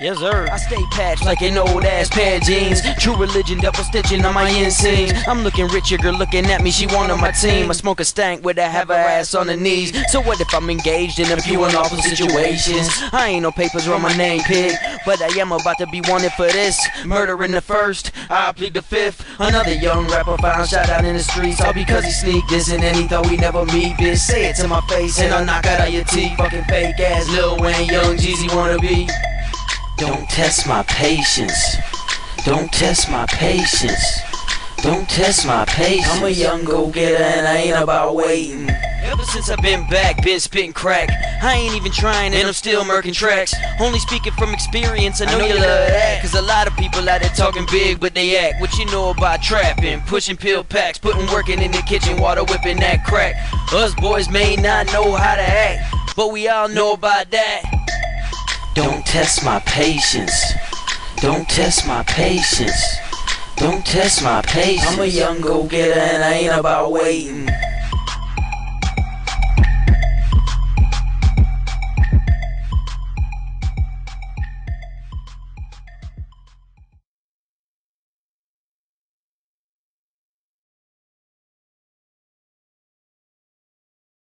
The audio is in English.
Yes, sir. I stay patched like an old ass pair of jeans. True religion, double stitching on my inseams. I'm looking rich, your girl looking at me, she one on my team. I smoke a stank with her, have her ass on her knees. So what if I'm engaged in a few unlawful situations? I ain't no papers on my name, pig. But I am about to be wanted for this. Murder in the first, I plead the fifth. Another young rapper found shot out in the streets. All because he sneaked this and then he thought we never meet, bitch. Say it to my face and I'll knock out all your teeth. Fucking fake ass Lil Wayne, young Jeezy wanna be. Don't test my patience. Don't test my patience. Don't test my patience. I'm a young go-getter and I ain't about waiting. Ever since I've been back, been spitting crack. I ain't even trying and I'm still murking tracks. Only speaking from experience, I know, you love that. Cause a lot of people out there talking big, but they act. What you know about trapping, pushing pill packs, putting working in the kitchen, water whipping that crack. Us boys may not know how to act, but we all know about that. Don't test my patience. Don't test my patience. Don't test my patience. I'm a young go-getter and I ain't about waiting.